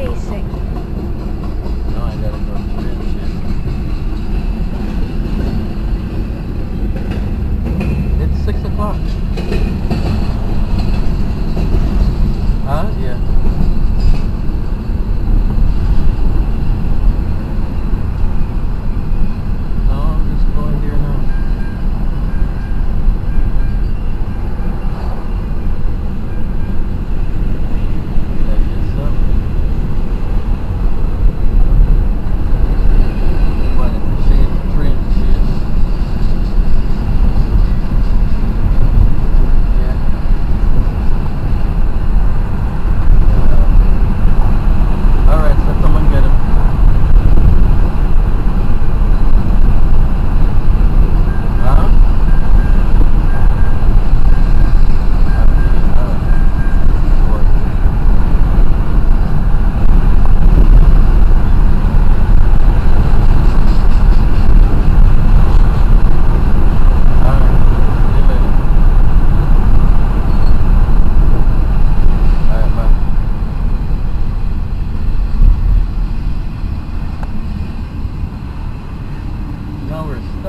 chasing.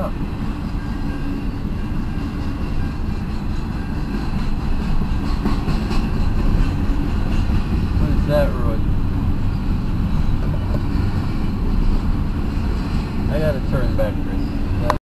up.